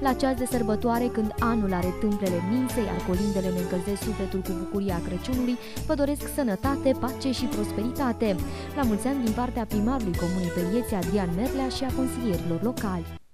La ceas de sărbătoare, când anul are tâmplele minse iar colindele ne încălzesc sufletul cu bucuria Crăciunului, vă doresc sănătate, pace și prosperitate. La mulți ani din partea primarului Comunei Pelieți, Adrian Merlea și a consilierilor locali.